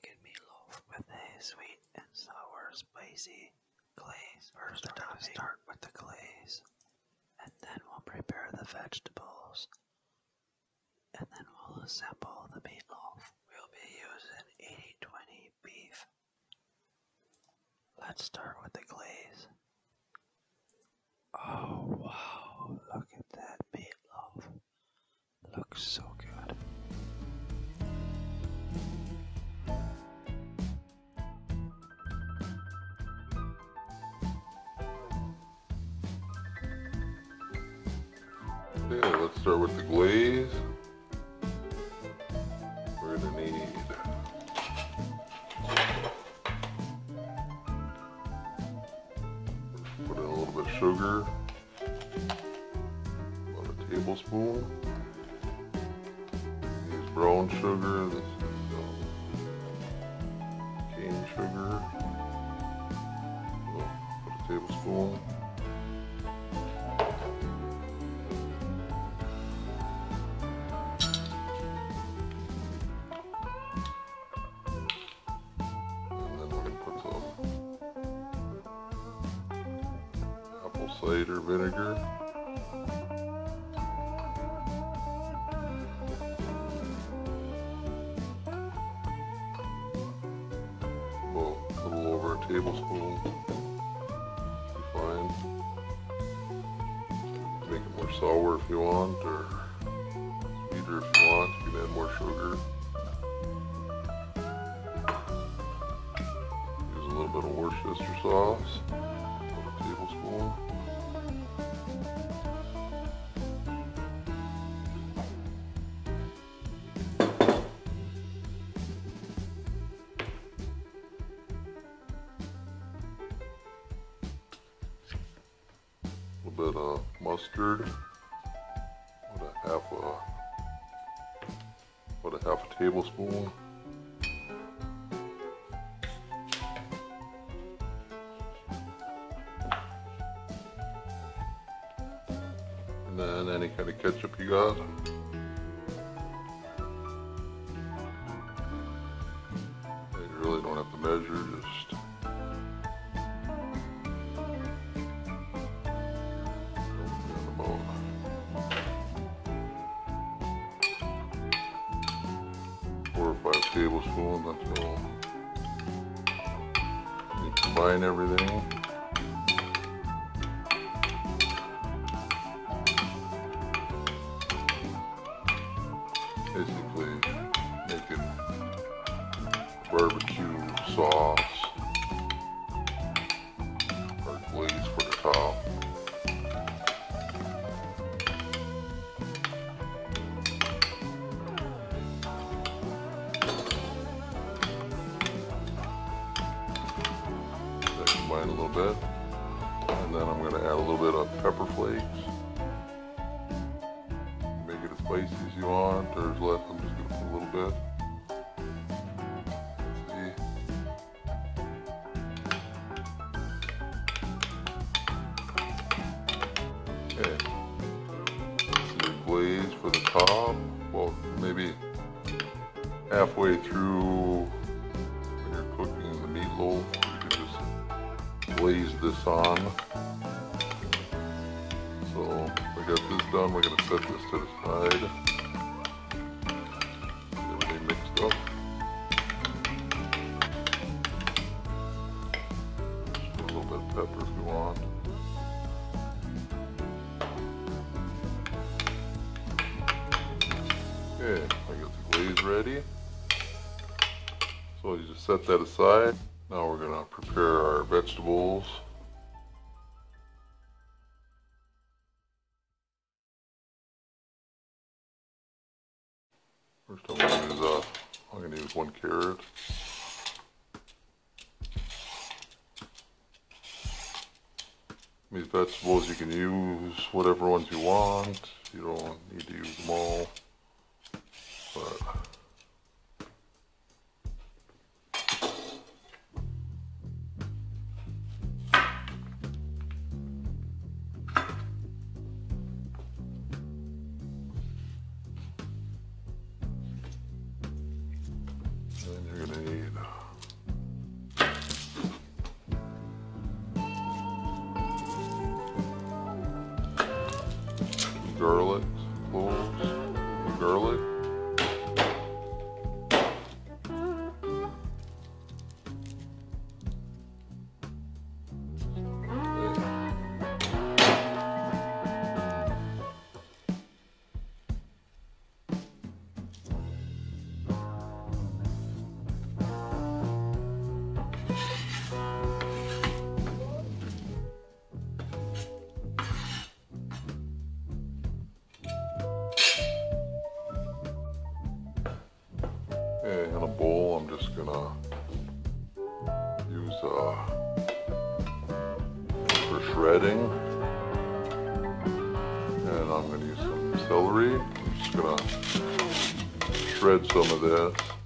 chicken meatloaf with a sweet and sour spicy glaze. First, we're going to start with the glaze, and then we'll prepare the vegetables, and then we'll assemble the meatloaf. We'll be using 80-20 beef. Let's start with the glaze. Oh wow, look at that meatloaf. Looks so Okay, let's start with the glaze. Cider vinegar. Well, a little over a tablespoon. Be fine. Make it more sour if you want, or sweeter if you want. You can add more sugar. Use a little bit of Worcestershire sauce, mustard, about a half a, about a half a tablespoon. And then any kind of ketchup you got. Basically it barbecue Okay. Is glaze for the top. Well, maybe halfway through when you're cooking the meatloaf, you can just glaze this on. So we got this done. We're gonna set this to the side. Okay, I got the glaze ready. So you just set that aside. Now we're gonna prepare our vegetables. First I'm gonna use uh, I'm gonna use one carrot. These vegetables you can use whatever ones you want. You don't need to use them all. But shred some of this.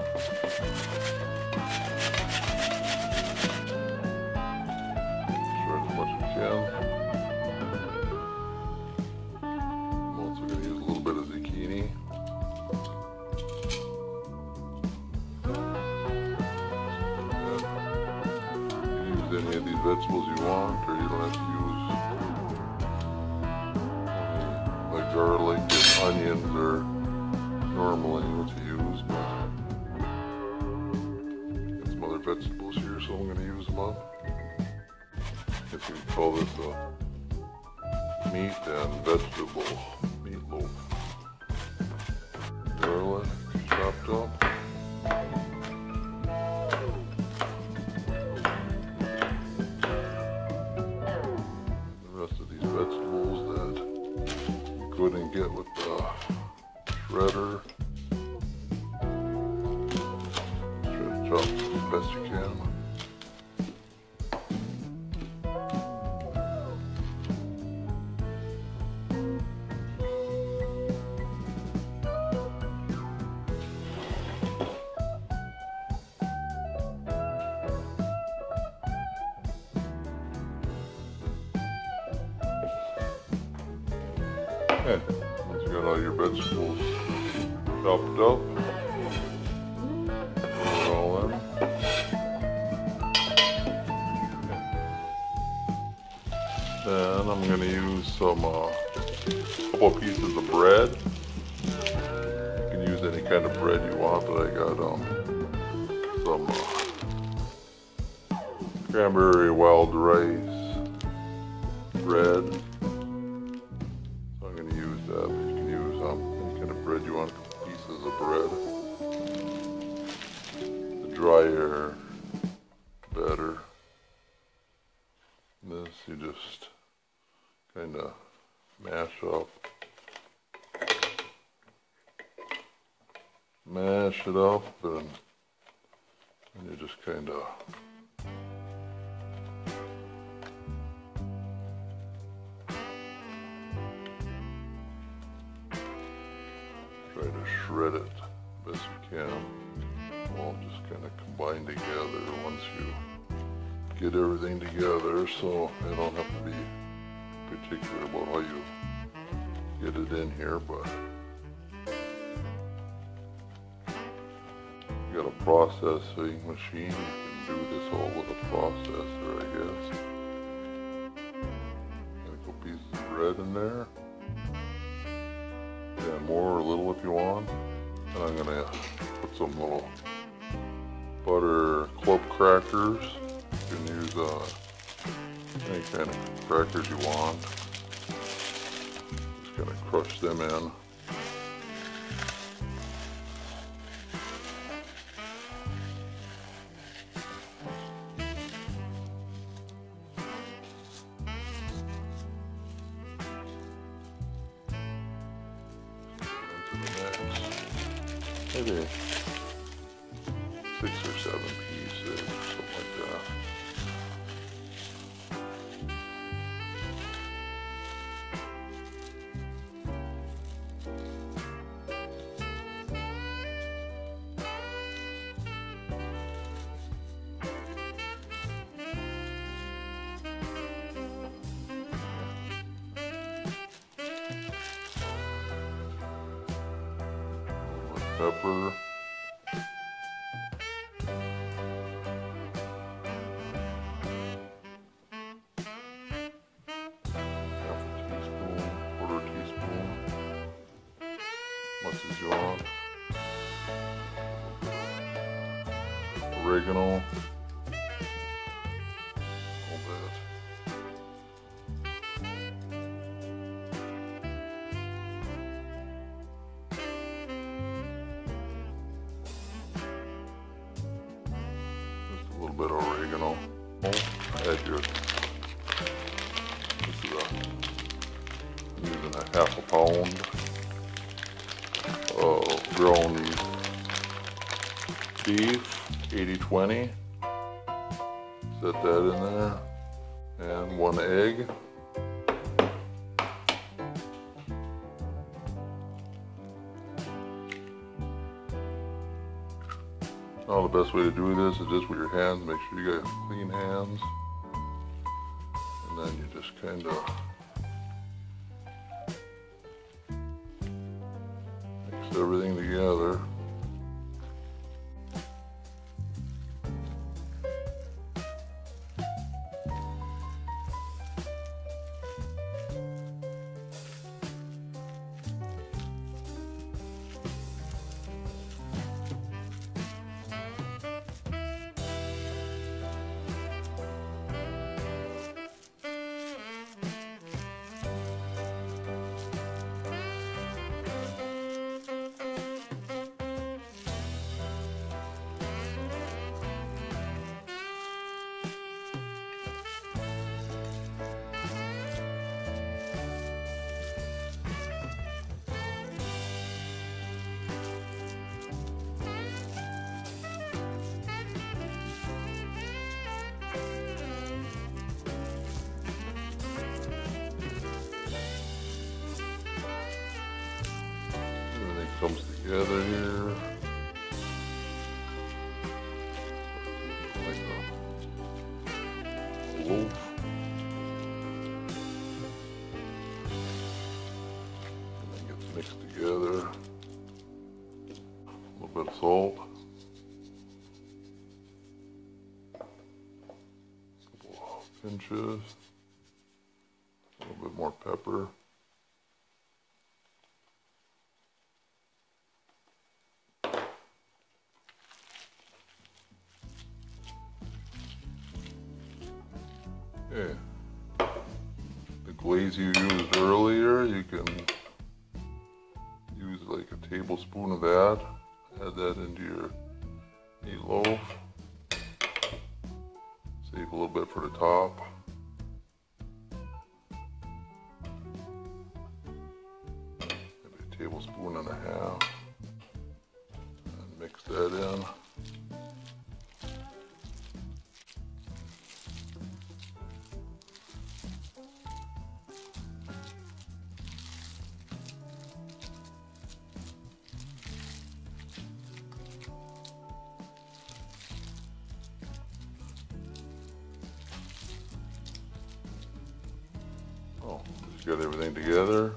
うん。You a meat and vegetable meatloaf. Garlic chopped up. The rest of these vegetables that couldn't get with the shredder. Shred chop as best you can. Once you got all your vegetables chopped up, throw it all in. Then I'm gonna use some, uh, couple pieces of bread. You can use any kind of bread you want, but I got, um, some, uh, cranberry wild rice bread. I'm gonna use that, but you can use um, any kind of bread you want, pieces of bread. The drier, better. This you just kind of mash up. Mash it up and, and you just kind of try to shred it best you can. All just kind of combine together once you get everything together so I don't have to be particular about how you get it in here, but you got a processing machine, you can do this all with a processor, I guess. Couple pieces of bread in there. More or a little if you want. And I'm gonna put some little butter club crackers. You can use uh, any kind of crackers you want. Just gonna crush them in. Pepper. Half a teaspoon, quarter teaspoon. Much as. Oregano. 80-20. Set that in there. And one egg. Now the best way to do this is just with your hands. Make sure you got clean hands. And then you just kind of mix everything together. Comes together here. Glaze you used earlier, you can use like a tablespoon of that. Add that into your meatloaf. Save a little bit for the top. Got everything together.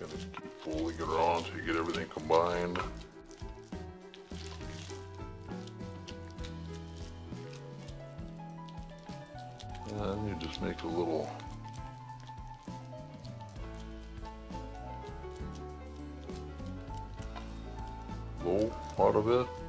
Gotta keep folding it around so you get everything combined. A little bowl out of it.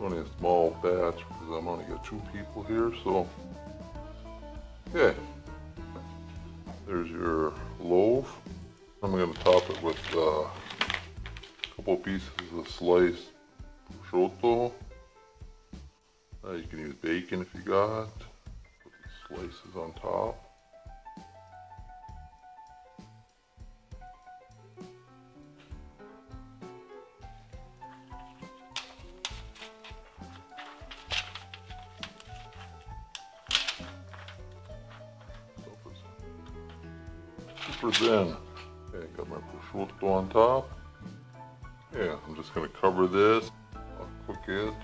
Only a small batch because I'm only got two people here, so okay. There's your loaf. I'm going to top it with uh, a couple pieces of sliced prosciutto. Uh, you can use bacon if you got. Put slices on top. Super thin. Okay, got my prosciutto on top. Yeah, I'm just gonna cover this. I'll cook it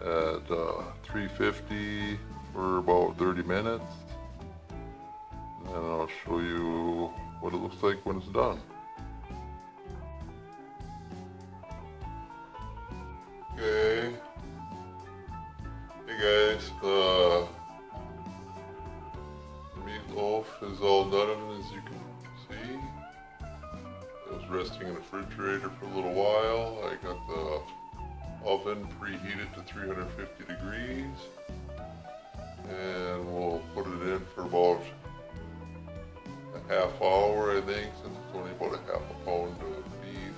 at uh, 350 for about 30 minutes. And I'll show you what it looks like when it's done. Half hour I think since it's only about a half a pound of beef.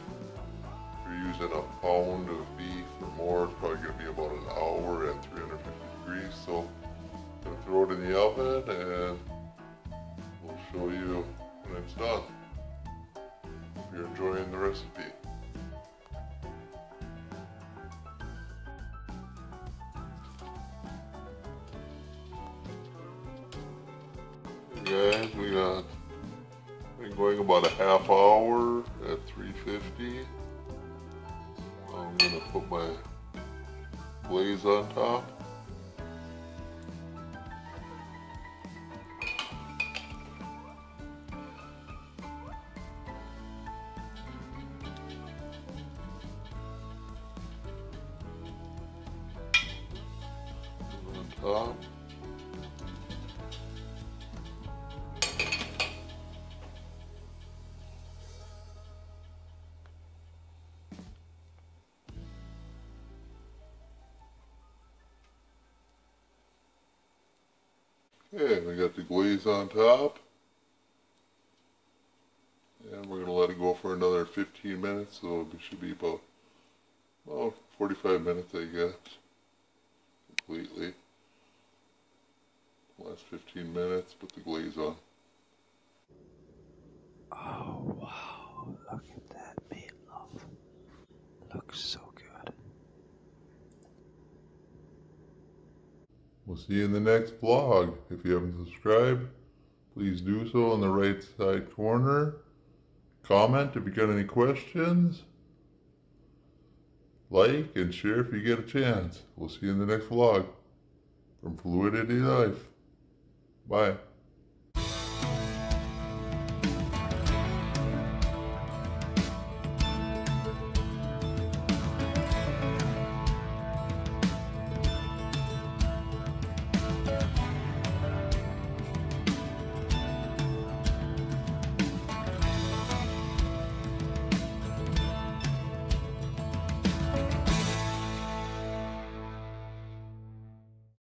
If you're using a pound of beef or more it's probably going to be about an hour at 350 degrees so I'm going to throw it in the oven and we'll show you when it's done. Hope you're enjoying the recipe. Gonna put my glaze on top. Okay, we got the glaze on top. And we're gonna let it go for another 15 minutes, so it should be about, well, 45 minutes, I guess completely. Last 15 minutes, put the glaze on. Oh wow, look at that meatloaf. Looks so We'll see you in the next vlog. If you haven't subscribed, please do so on the right side corner. Comment if you got any questions. Like and share if you get a chance. We'll see you in the next vlog. From Fluidity Life. Bye.